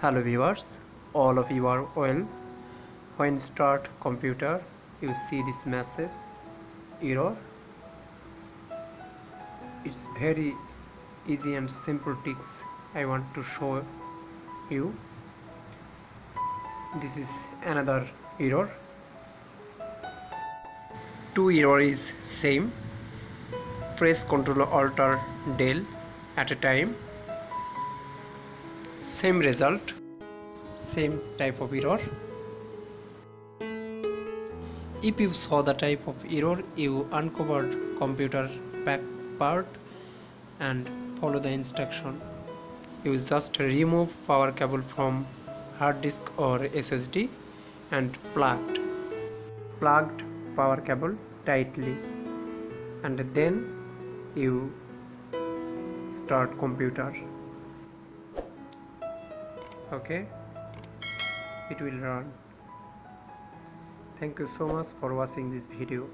hello viewers. All of you are well. When start computer you see this message error. It's very easy and simple tricks I want to show you. This is another error. Two error is same. Press ctrl alt del at a time same result same type of error. If you saw the type of error you uncovered computer back part and follow the instruction. You just remove power cable from hard disk or SSD and plugged plugged power cable tightly. And then you start computer okay? It will run. Thank you so much for watching this video